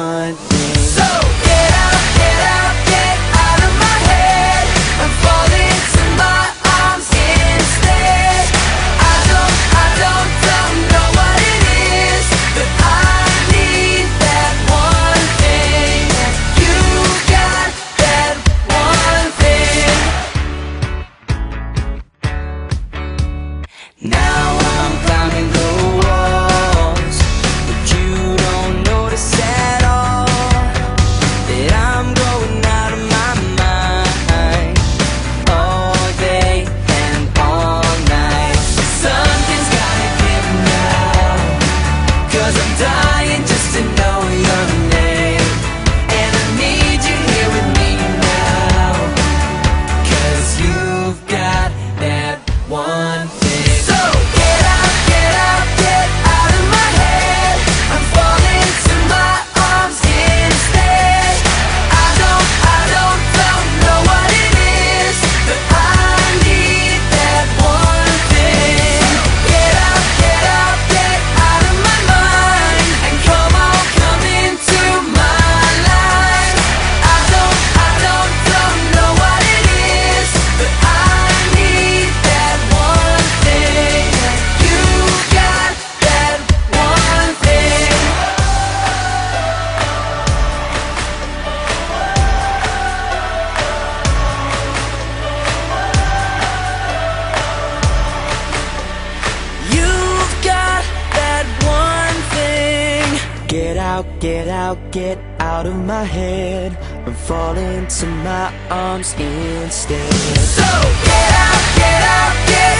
one. thing Get out, get out, get out of my head. And fall into my arms instead. So get out, get out, get out